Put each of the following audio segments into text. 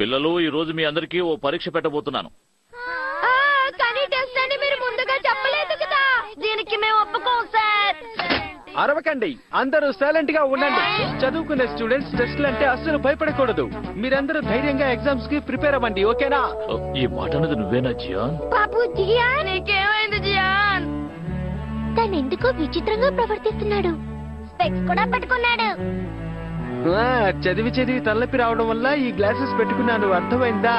పిల్లలు ఈ రోజు మీ అందరికీ ఓ పరీక్ష పెట్టబోతున్నాను. ఆ, కానీ టెస్ట్ అని మీరు ముందుగా చెప్పలేదు కదా. దీనికి మేము ఒప్పుకోం సార్. అరవకండి. అందరూ సైలెంట్గా ఉండండి. చదువుకునే స్టూడెంట్స్ టెస్ట్లు అంటే అస్సలు భయపడకూడదు. మీరందరూ ధైర్యంగా ఎగ్జామ్స్కి ప్రిపేర్ అవ్వండి ఓకేనా? ఈ మాట అనేది నువ్వేనా జియాన్? బాబు జియాన్? నీకేమైంది జియాన్? తను ఎందుకో విచిత్రంగా ప్రవర్తిస్తున్నాడు. స్పెక్స్ కూడా పెట్టుకున్నాడు. చదివి చదివి తలనొప్పి రావడం వల్ల ఈ గ్లాసెస్ పెట్టుకున్నాను. అర్థమైందా?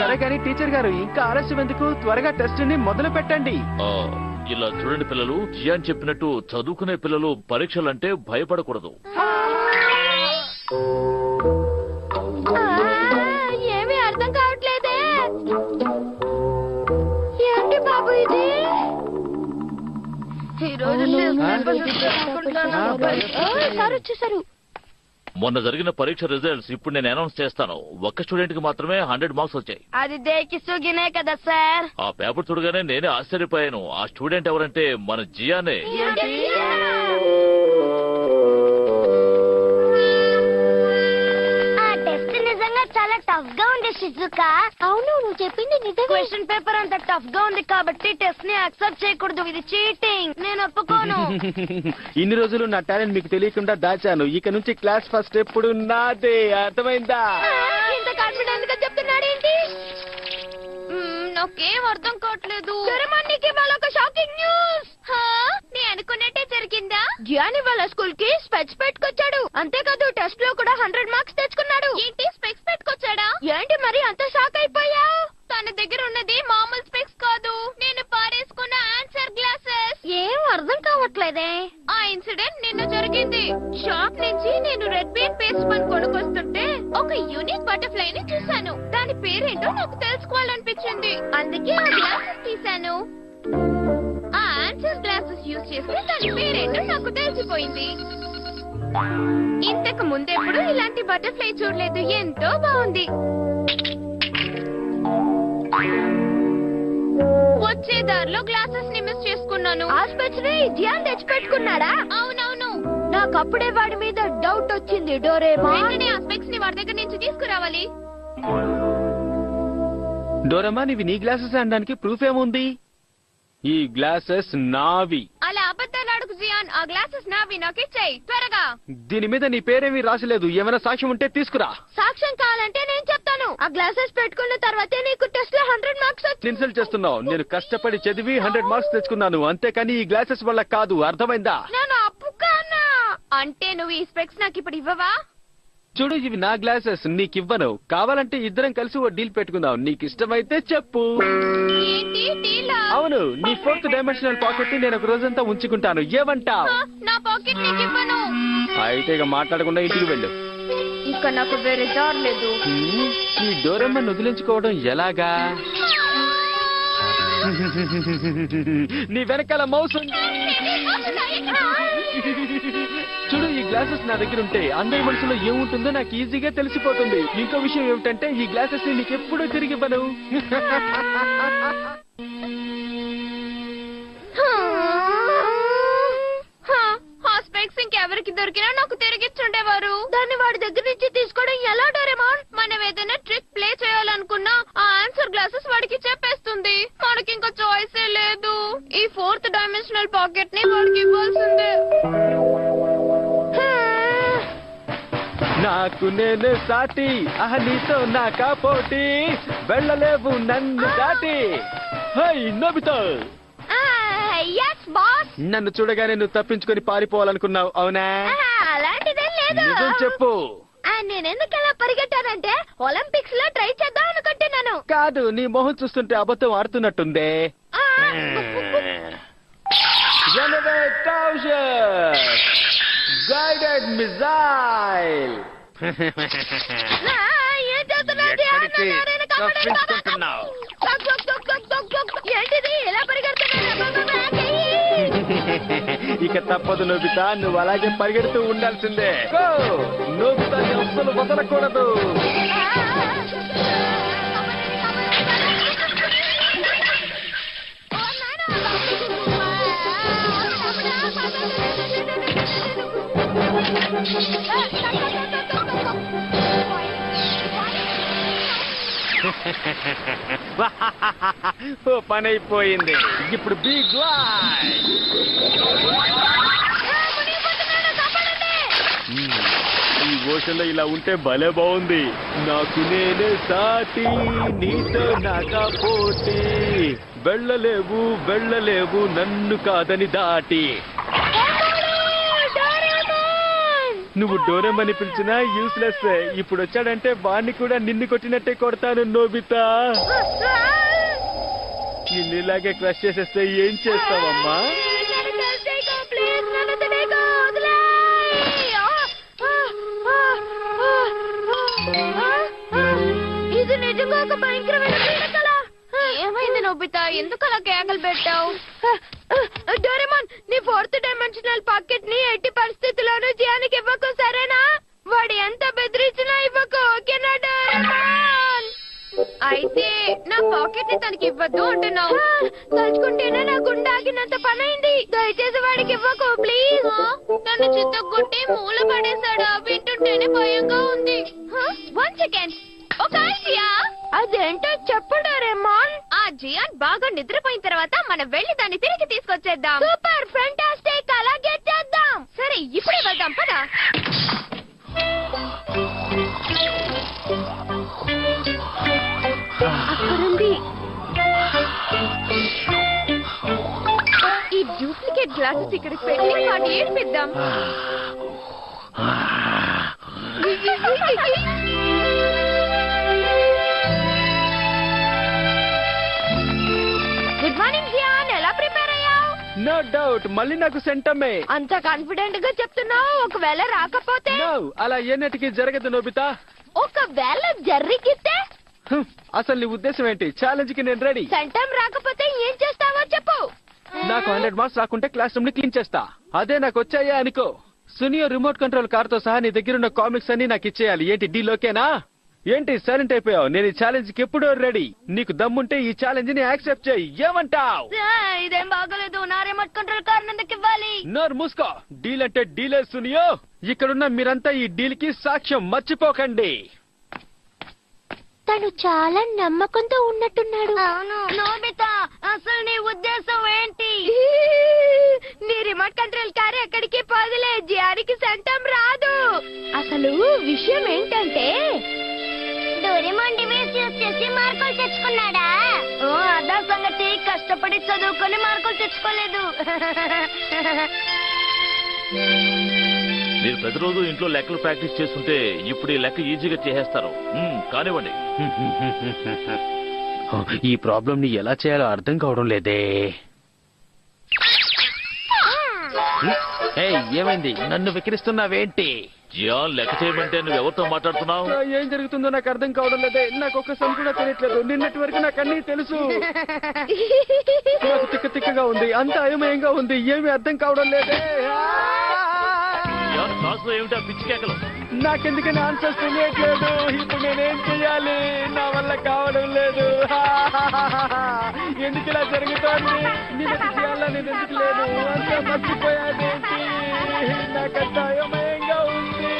సరే కానీ టీచర్ గారు ఇంకా ఆలస్యం ఎందుకు? త్వరగా టెస్ట్ని మొదలు పెట్టండి. ఇలా చూడండి పిల్లలు జియాన్ చెప్పినట్టు చదువుకునే పిల్లలు పరీక్షలంటే భయపడకూడదు. ఆ, ఏమీ అర్థం కావట్లేదే. ఏంటి బాబు ఇది? ఈ రోజు సార్ వచ్చేసారు. మొన్న జరిగిన పరీక్ష రిజల్ట్స్ ఇప్పుడు నేను అనౌన్స్ చేస్తాను. ఒక్క స్టూడెంట్కి మాత్రమే హండ్రెడ్ మార్క్స్ వచ్చాయి. అది దేకి సుగినే కదా సార్ ఆ పేపర్ చూడగానే నేనే ఆశ్చర్యపోయాను. ఆ స్టూడెంట్ ఎవరంటే మన జియానే. టఫ్గా ఉంది షిజుక. అవును నువ్వు చెప్పింది నిజం క్వశ్చన్ పేపర్ అంత టఫ్గా ఉంది కాబట్టి టెస్ట్ని యాక్సెప్ట్ చేయకూడదు. ఇది చీటింగ్ నేను ఒప్పుకోను. ఇన్ని రోజులు నా టాలెంట్ మీకు తెలియకుండా దాచాను. ఇక నుంచి క్లాస్ ఫస్ట్ ఎప్పుడు నాదే. అర్థమైందా? ఇంత కాన్ఫిడెంట్గా చెప్తున్నాడేంటి నాకేం అర్థం కావట్లేదు. ఇవాళ ఒక షాకింగ్ న్యూస్ జియాన్ ఇవాళ స్కూల్కి స్పెక్స్ పెట్టుకొచ్చాడు. అంతేకాదు టెస్ట్లో కూడా హండ్రెడ్ మార్క్స్ తెచ్చుకున్నాడు. ఏంటి స్పెక్స్ పెట్టుకొచ్చాడా? ఏంటి మరి అంత షాక్ అయిపోయా తన దగ్గర ఉన్నది మామూలు స్పెక్స్ కాదు. నేను పారేసుకున్న ఆన్సర్ గ్లాసెస్ ఏం అర్థం కావట్లేదే. ఆ ఇన్సిడెంట్ నిన్న జరిగింది. షాప్ నుంచి నేను రెడ్ బీన్ పేస్ట్ పని కొనుక్కొస్తుంటే ఒక యూనిక్ బటర్ఫ్లై ని చూశాను. దాని పేరేంటో నాకు తెలుసుకోవాలనిపించింది. అందుకే ఆ గ్లాసెస్ తీశాను. చేస్తే దాని పేరేంటో నాకు తెలిసిపోయింది. ఇంతకు ముందెప్పుడు ఇలాంటి బటర్ఫ్లై చూడలేదు. ఎంతో బాగుంది. వచ్చే దారిలో గ్లాసెస్ని మిస్ చేసుకున్నాను. ఆసుపత్రి ధ్యాన్ తెచ్చిపెట్టుకున్నాడా? అవునవును. నాకు అప్పుడే వాడి మీద డౌట్ వచ్చింది డోరేమా? వెంటనే ఆ స్పెక్స్ని వాడి దగ్గర నుంచి తీసుకురావాలి. డోరమ్మా నీవి నీ గ్లాసెస్ అనడానికి ప్రూఫ్ ఏముంది? ఈ గ్లాసెస్ నావి. ఆ గ్లాసెస్ నావి నాకు ఇచ్చాయి త్వరగా. దీని మీద నీ పేరేమీ రాసలేదు. ఏమైనా సాక్ష్యం ఉంటే తీసుకురా. సాక్ష్యం కావాలంటే నేను చెప్తాను. ఆ గ్లాసెస్ పెట్టుకున్న తర్వాతే నీకు టెస్ట్లో హండ్రెడ్ మార్క్స్ ఇన్సల్ట్ చేస్తున్నావు. నేను కష్టపడి చదివి హండ్రెడ్ మార్క్స్ తెచ్చుకున్నాను. అంతేకాని ఈ గ్లాసెస్ వల్ల కాదు. అర్థమైందా? నేను అప్పు అంటే నువ్వు ఈ స్పెక్స్ నాకు ఇప్పుడు ఇవ్వవా? చూడు ఇవి నా గ్లాసెస్ నీకివ్వను. కావాలంటే ఇద్దరం కలిసి ఓ డీల్ పెట్టుకుందాం. నీకు ఇష్టమైతే చెప్పు. ఏంటి అవును నీ ఫోర్త్ డైమెన్షనల్ పాకెట్ని నేను ఒక రోజంతా ఉంచుకుంటాను. ఏమంటావ్? ఆ, నా పాకెట్ నీకు ఇవ్వను అయితే ఇక మాట్లాడకుండా ఇంటికి వెళ్ళు. ఇక నాకు వేరే దారి లేదు. హ్మ్, ఈ డోరమ్మను వదిలించుకోవడం ఎలాగా? నీ వెనకాల మౌస్ ఉంది. గ్లాసెస్ నా దగ్గర ఉంటే అందరి మనసులో ఏముంటుందో నాకు ఈజీగా తెలిసిపోతుంది. ఇంకో విషయం ఏమిటంటే ఈ గ్లాసెస్ని నీకు ఎప్పుడూ తిరిగి ఇవ్వను. హా, ఇంకెవరికి దొరికినా నాకు తిరిగిచ్చుండేవారు. దాన్ని వాడి దగ్గర నుంచి తీసుకోవడం ఎలా డోరేమాన్? మనం ఏదైనా ట్రిక్ ప్లే చేయాలనుకున్నా ఆ ఆన్సర్ గ్లాసెస్ వాడికి చెప్పేస్తుంది. మనకి ఇంకా చాయిస్ లేదు. ఈ ఫోర్త్ డైమెన్షనల్ పాకెట్ని వాడికి ఇవ్వాల్సిందే. నాకు నేను సాటి. ఆహ నీతో నాకా పోటీ వెళ్ళలేవు నన్ను దాటి. హై నోబితో. నన్ను చూడగానే నువ్వు తప్పించుకొని పారిపోవాలనుకున్నావు అవునా? అలాంటిదేం లేదు. నిజం చెప్పు. నేనెందుకు పరిగెట్టానంటే ఒలింపిక్స్లో ట్రై చేద్దాం అనుకుంటున్నాను. కాదు నీ మొహం చూస్తుంటే అబద్ధం ఆడుతున్నట్టుందే. ఆ, Generate closure! తప్పించుకుంటున్నావు. ఇక తప్పదు నోబితా నువ్వు అలాగే పరిగెడుతూ ఉండాల్సిందే! నోబితా అస్సలు వదలకూడదు. ఆ, ఓ పని అయిపోయింది ఇప్పుడు బిగ్ ఈ ఓషన్లో ఇలా ఉంటే భలే బాగుంది. నాకు నేనే సాటి నీతో నాకా పోటీ వెళ్ళలేవు వెళ్ళలేవు నన్ను కాదని దాటి. నువ్వు డోరేమని పిలిచినా యూస్లెస్ ఇప్పుడు వచ్చాడంటే వాణ్ణి కూడా నిన్ను కొట్టినట్టే కొడతాను నోబితా. నిన్నిలాగే క్రష్ చేసేస్తే ఏం చేస్తావమ్మా? ఇది నిజంగా ఒక భయంకరమైన పీడకల ఏమైంది నోబితా? ఎందుకు అలా కేకలు పెట్టావు? డోరేమాన్ నీ ఫోర్త్ డైమెన్షనల్ పాకెట్ని ఎట్టి పరిస్థితుల్లోనూ అయితే నా పాకెట్ని తనకి ఇవ్వద్దు అంటున్నావు. తలుచుకుంటేనే నా గుండె ఆగినంత పని అయింది దయచేసి వాడికి ఇవ్వకు ప్లీజ్. నన్ను చిత్తగొట్టి మూల పడేశాడు. వింటుంటేనే భయంగా ఉంది. One second. ఒక ఐడియా? అదేంటో చెప్పడు రేమాన్. ఆ జియాన్ బాగా నిద్రపోయిన తర్వాత మనం వెళ్ళి దాన్ని తిరిగి తీసుకొచ్చేద్దాం. సూపర్ ఫెంటాస్టిక్ అలాగే చేద్దాం. సరే ఇప్పుడే వెళ్దాం పదా. గ్లాసెస్ ఇక్కడికి పెట్టి వాటిని ఏడిపిద్దాం గుడ్ మార్నింగ్ జియాన్ ఎలా ప్రిపేర్ అయ్యావు? నో డౌట్ మళ్ళీ నాకు సెంటమే. అంత కాన్ఫిడెంట్గా చెప్తున్నావు? ఒకవేళ రాకపోతే? నో అలా ఏనాటికి జరగదు నోబితా. ఒకవేళ జరిగితే? అసలు నీ ఉద్దేశం ఏంటి? ఛాలెంజ్కి నేను రెడీ సెంటం రాకపోతే ఏం చేస్తావో చెప్పు. నాకు హండ్రెడ్ మార్క్స్ రాకుంటే క్లాస్ రూమ్ని క్లీన్ చేస్తా. అదే నాకు వచ్చాయా అనుకో. సునియో రిమోట్ కంట్రోల్ కార్తో సహా నీ దగ్గర ఉన్న కామిక్స్ అన్ని నాకు ఇచ్చేయాలి. ఏంటి డీల్ ఓకేనా ఏంటి సైలెంట్ అయిపోయావు? నేను ఈ ఛాలెంజ్కి ఎప్పుడో రెడీ. నీకు దమ్ముంటే ఈ ఛాలెంజ్ని యాక్సెప్ట్ చేయి. ఏమంటావ్? ఇదేం బాగోలేదు. నా రిమోట్ కంట్రోల్ కార్ ఎందుకు ఇవ్వాలి? నోర్ మూసుకో. డీల్ అంటే డీలే సునియో. ఇక్కడున్న మీరంతా ఈ డీల్కి సాక్ష్యం మర్చిపోకండి. తను చాలా నమ్మకంతో ఉన్నట్టున్నాడు. అవును నోబితా అసలు నీ ఉద్దేశం ఏంటి? నీ రిమోట్ కంట్రోల్ కార్ ఎక్కడికి పోదులే జియానికి సంతం రాదు. అసలు విషయం ఏంటంటే డోరేమోన్ డివైస్ యూస్ చేసి మార్కులు తెచ్చుకున్నాడా? ఓ అదా సంగతి. కష్టపడి చదువుకొని మార్కులు తెచ్చుకోలేదు. మీరు ప్రతిరోజు ఇంట్లో లెక్కలు ప్రాక్టీస్ చేస్తుంటే ఇప్పుడు ఈ లెక్క ఈజీగా చేసేస్తారు. మ్మ్, కానివ్వండి. ఈ ప్రాబ్లం ని ఎలా చేయాలో అర్థం కావడం లేదే. ఏయ్, ఏమైంది? నన్ను వికరిస్తున్నావేంటి జియాన్ లెక్క చేయమంటే నువ్వు ఎవరితో మాట్లాడుతున్నావు? ఏం జరుగుతుందో నాకు అర్థం కావడం లేదే. నాకు ఒక్క సమ్ కూడా తెలియట్లేదు. నిన్నటి వరకు నాకు అన్నీ తెలుసు. నాకు తిక్క తిక్కగా ఉంది. అంత అయమయంగా ఉంది. ఏమీ అర్థం కావడం లేదే. క్లాసులో ఏమిటా పిచ్చి కేకలు? నాకెందుకని ఆన్సర్స్ తెలియట్లేదు. ఇప్పుడు నేనేం చెయ్యాలి? నా వల్ల కావడం లేదు. ఎందుకు ఇలా జరుగుతోంది? నేను చేయాలా నేను ఎందుకు లేదు అంతా మర్చిపోయాదేంటి నాకంత అయోమయంగా ఉంది.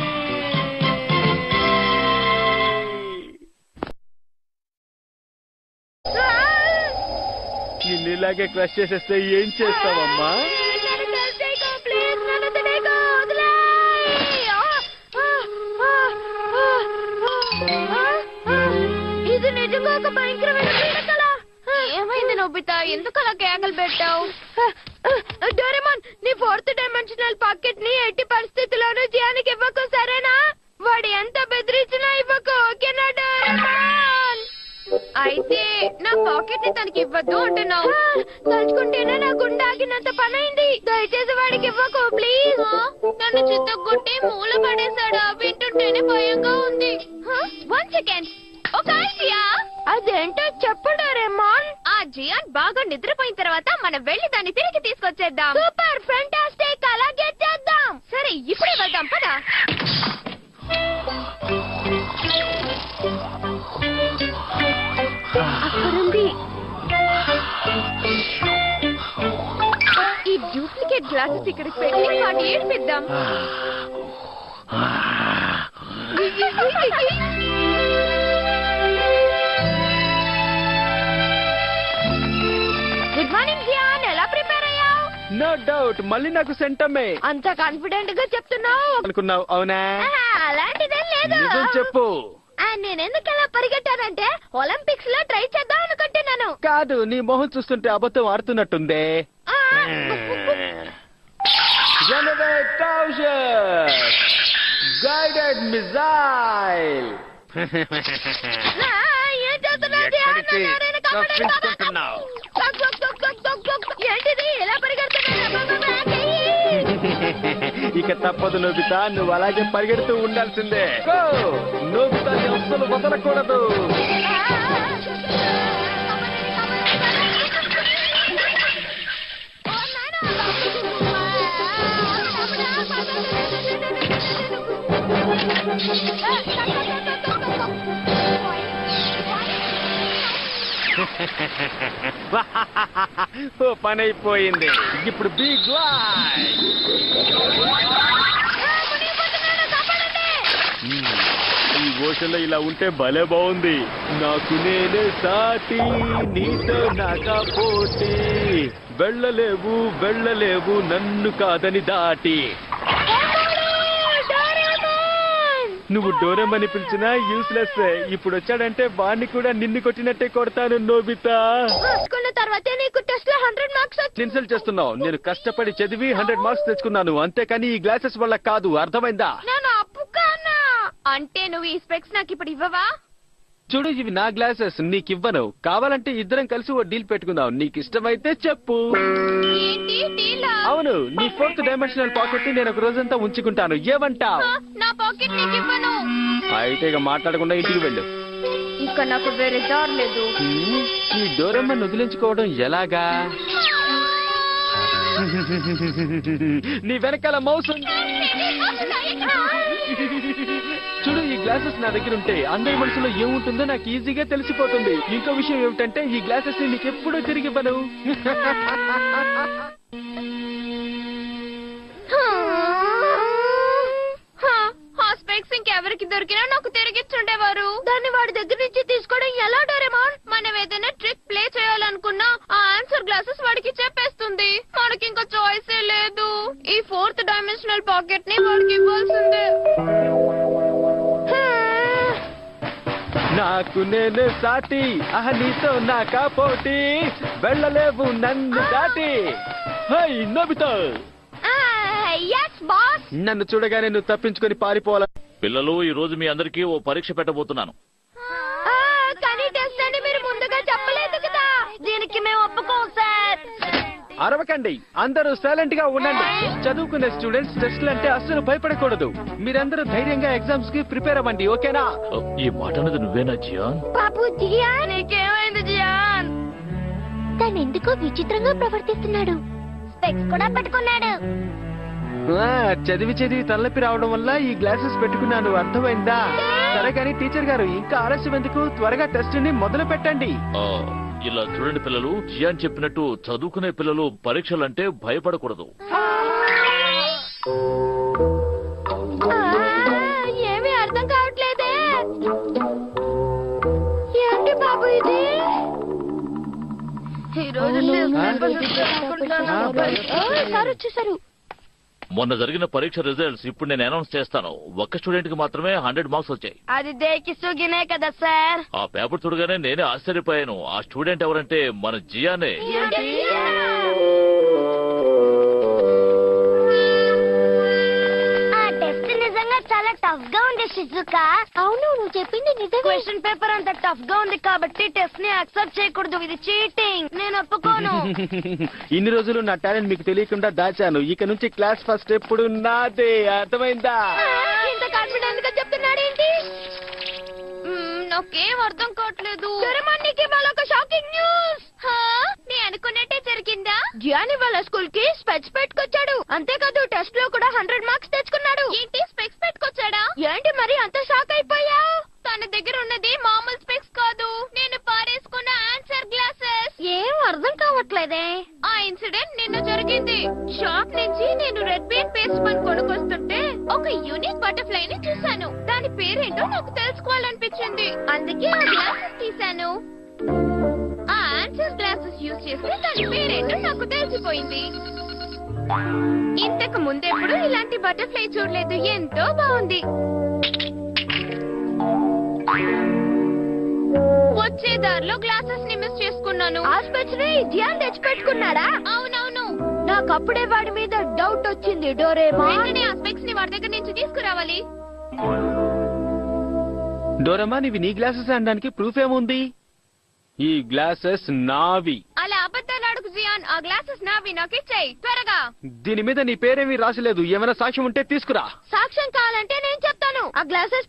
నిన్ను ఇలాగే క్రష్ చేసేస్తే ఏం చేస్తావమ్మా? ఎందుకు అలా కేకలు పెట్టావు? డోరేమాన్ నీ ఫోర్త్ డైమెన్షనల్ పాకెట్ని ఎట్టి పరిస్థితుల్లోనూ జియానికి ఇవ్వకు సరేనా? వాడు ఎంత బెదిరించినా ఇవ్వకు ఓకేనా డోరేమాన్? అయితే నా పాకెట్ని తనకి ఇవ్వద్దు అంటున్నావు. తలుచుకుంటేనే నా గుండె ఆగినంత పని అయింది దయచేసి వాడికి ఇవ్వకు ప్లీజ్. నన్ను చిత్తగొట్టి మూల పడేశాడు. వింటుంటేనే భయంగా ఉంది. వన్ సెకండ్ ఒక ఐడియా. అదేంటో చెప్పడు రేమాన్. ఆ జియాన్ బాగా నిద్రపోయిన తర్వాత మనం వెళ్ళి దాన్ని తిరిగి తీసుకొచ్చేద్దాం. సూపర్ ఫెంటాస్టిక్ అలాగే చేద్దాం. సరే ఇప్పుడే వెళ్దాం పదా. అక్కడుంది. ఈ డూప్లికేట్ గ్లాసెస్ ఇక్కడికి పెట్టి వాటి ఏడిపిద్దాం. నో డౌట్ మళ్ళీ నాకు సెంటమే. అంత కాన్ఫిడెంట్గా చెప్తున్నావు. అనుకున్నావు అవునా? అలాంటిదేం లేదు. నిజం చెప్పు. నేనెందుకు ఇలా పరిగెట్టానంటే ఒలింపిక్స్లో ట్రై చేద్దాం అనుకుంటున్నాను. కాదు నీ మొహం చూస్తుంటే అబద్ధం ఆడుతున్నట్టుందే. జనరేట్ ట్రౌజర్ గైడెడ్ మిజైల్ ఏం చేస్తున్నావు ఎక్కడికి ధ్యాన్? నారాయణ కాపాడండి, బాబా. తప్పించుకుంటున్నావు? దొక్, దొక్, దొక్, దొక్, దొక్, దొక్. ఏంటిది ఎలా. ఇక తప్పదు నోబితా నువ్వు అలాగే పరిగెడుతూ ఉండాల్సిందే! నోబితా అస్సలు వదలకూడదు. ఓ పని అయిపోయింది ఇప్పుడు బిగ్ ఈ ఓషన్లో ఇలా ఉంటే భలే బాగుంది. నాకు నేనే సాటి నీతో నాకా పోటీ వెళ్ళలేవు వెళ్ళలేవు నన్ను కాదని దాటి. నువ్వు డోరమని పిలిచినా యూస్లెస్ ఇప్పుడు వచ్చాడంటే వాణ్ణి కూడా నిన్ను కొట్టినట్టే కొడతాను నోబితా. రాసుకున్న తర్వాతే నీకు టెస్ట్లో హండ్రెడ్ మార్క్స్ ఇన్సల్ట్ చేస్తున్నావు. నేను కష్టపడి చదివి హండ్రెడ్ మార్క్స్ తెచ్చుకున్నాను. అంతేకాని ఈ గ్లాసెస్ వల్ల కాదు. అర్థమైందా? అప్పు అంటే నువ్వు ఈ స్పెక్స్ నాకు ఇప్పుడు ఇవ్వవా? చూడు ఇవి నా గ్లాసెస్ నీకివ్వను. కావాలంటే ఇద్దరం కలిసి ఓ డీల్ పెట్టుకుందాం. నీకు ఇష్టమైతే చెప్పు. ఏంటి డీలా? అవును నీ ఫోర్త్ డైమెన్షనల్ పాకెట్ని నేను ఒక రోజంతా ఉంచుకుంటాను. ఏమంటావ్? ఆ, నా పాకెట్ నీకు ఇవ్వను అయితే ఇక మాట్లాడకుండా ఇంటికి వెళ్ళు. ఇక నాకు వేరే దారి లేదు. హ్మ్, ఈ డోరమ్మని వదిలించుకోవడం ఎలాగా? నీ వెనకాల మౌస్ ఉంది. గ్లాసెస్ నా దగ్గర ఉంటే అందరి మనసులో ఏముంటుందో నాకు ఈజీగా తెలిసిపోతుంది. ఇంకో విషయం ఏమిటంటే ఈ గ్లాసెస్ని నీకు ఎప్పుడూ తిరిగి ఇవ్వను. హా, ఇంకెవరికి దొరికినా నాకు తిరిగిచ్చుండేవారు. దాన్ని వాడి దగ్గర నుంచి తీసుకోవడం ఎలా డోరేమాన్? మనం ఏదైనా ట్రిక్ ప్లే చేయాలనుకున్నా ఆ ఆన్సర్ గ్లాసెస్ వాడికి చెప్పేస్తుంది. మనకి ఇంకా చాయిస్ లేదు. ఈ ఫోర్త్ డైమెన్షనల్ పాకెట్ని వాడికి ఇవ్వాల్సిందే. నాకు నేను సాటి ఆహ నీతో నాకా పోటీ. వెళ్ళలేవు నన్ను దాటి. హై నోబితో నన్ను చూడగానే నువ్వు తప్పించుకొని పారిపోవాల. పిల్లలు ఈ రోజు మీ అందరికీ ఓ పరీక్ష పెట్టబోతున్నాను. కానీ టెస్ట్ అని మీరు ముందుగా చెప్పలేదు కదా. దీనికి మేము ఒప్పుకోం సార్ అరవకండి. అందరూ సైలెంట్గా ఉండండి. చదువుకునే స్టూడెంట్స్ టెస్ట్లు అంటే అస్సలు భయపడకూడదు. మీరందరూ ధైర్యంగా ఎగ్జామ్స్కి ప్రిపేర్ అవ్వండి ఓకేనా? ఈ మాట అనేది నువ్వేనా జియాన్? బాబు జియాన్! నీకేమైంది జియాన్? తను ఎందుకో విచిత్రంగా ప్రవర్తిస్తున్నాడు. స్పెక్స్ కూడా పెట్టుకున్నాడు. ఆ, చదివి చదివి తలనొప్పి రావడం వల్ల ఈ గ్లాసెస్ పెట్టుకున్నాను. అర్థమైందా? సరే కానీ టీచర్ గారు ఇంకా ఆలస్యం ఎందుకు? త్వరగా టెస్ట్ని మొదలు పెట్టండి ఇలా చూడండి పిల్లలు జియాన్ చెప్పినట్టు చదువుకునే పిల్లలు పరీక్షలంటే భయపడకూడదు ఏమీ అర్థం కావట్లేదే ఏంటి బాబు ఇది ఈ రోజు సార్ వచ్చేసారు మొన్న జరిగిన పరీక్ష రిజల్ట్స్ ఇప్పుడు నేను అనౌన్స్ చేస్తాను. ఒక్క స్టూడెంట్కి మాత్రమే హండ్రెడ్ మార్క్స్ వచ్చాయి. అది దేకి సుగినే కదా సార్? ఆ పేపర్ చూడగానే నేనే ఆశ్చర్యపోయాను. ఆ స్టూడెంట్ ఎవరంటే మన జియానే. ఆ టెస్ట్ నిజంగా చాలా టఫ్గా అవును నువ్వు చెప్పింది నిజమే. క్వశ్చన్ పేపర్ అంత టఫ్గా ఉంది కాబట్టి టెస్ట్ని యాక్సెప్ట్ చేయకూడదు. ఇది చీటింగ్ నేను ఒప్పుకోను. ఇన్ని రోజులు నా టాలెంట్ మీకు తెలియకుండా దాచాను. ఇక నుంచి క్లాస్ ఫస్ట్ ఎప్పుడు నాదే. అర్థమైందా? ఇంత కాన్ఫిడెంట్గా చెప్తున్నాడు ఏంటి నాకేం అర్థం కావట్లేదు. నీకు ఇవాళ ఒక షాకింగ్ న్యూస్ నీ అనుకున్నట్టే జరిగిందా? జియాన్ ఇవాళ స్కూల్కి స్పెక్స్ పెట్టుకొచ్చాడు. అంతేకాదు టెస్ట్లో కూడా హండ్రెడ్ మార్క్స్ తెచ్చుకున్నాడు. ఏంటి స్పెక్స్ పెట్టుకొచ్చాడా? ఏంటి మరి అంత షాక్ అయిపోయా తన దగ్గర ఉన్నది మామూలు స్పెక్స్ కాదు. నేను పారేసుకున్న ఆన్సర్ గ్లాసెస్ ఏం అర్థం కావట్లేదే. ఆ ఇన్సిడెంట్ నిన్న జరిగింది. షాప్ నుంచి నేను రెడ్ పెయింట్ పేస్ట్ పని కొనుక్కొస్తుంటే ఒక యూనిక్ బటర్ఫ్లై ని చూశాను. పేరేంటో నాకు తెలుసుకోవాలనిపించింది. అందుకే ఆ గ్లాసెస్ తీశాను. ఆ ఆన్సర్ గ్లాసెస్ యూజ్ చేస్తే దాని పేరేంటో నాకు తెలిసిపోయింది. ఇంతకు ముందెప్పుడు ఇలాంటి బటర్ఫ్లై చూడలేదు. ఎంతో బాగుంది. వచ్చే దారిలో గ్లాసెస్ని మిస్ చేసుకున్నాను. ఆసుపత్రి ధ్యాన్ తెచ్చి పెట్టుకున్నాడా అవునవును. నాకు అప్పుడే వాడి మీద డౌట్ వచ్చింది డోరేమా. వెంటనే ఆ స్పెక్స్ని వాడి దగ్గర నుంచి తీసుకురావాలి. డోరమ్మా నీవి నీ గ్లాసెస్ అనడానికి ప్రూఫ్ ఏముంది? ఈ గ్లాసెస్ నావి. అలా అబద్ధాలు అడుగు జియాన్ ఆ గ్లాసెస్ నావి నాకు ఇచ్చాయి త్వరగా. దీని మీద నీ పేరేమీ రాసలేదు ఏమైనా సాక్ష్యం ఉంటే తీసుకురా. సాక్ష్యం కావాలంటే నేను చెప్తాను. ఆ గ్లాసెస్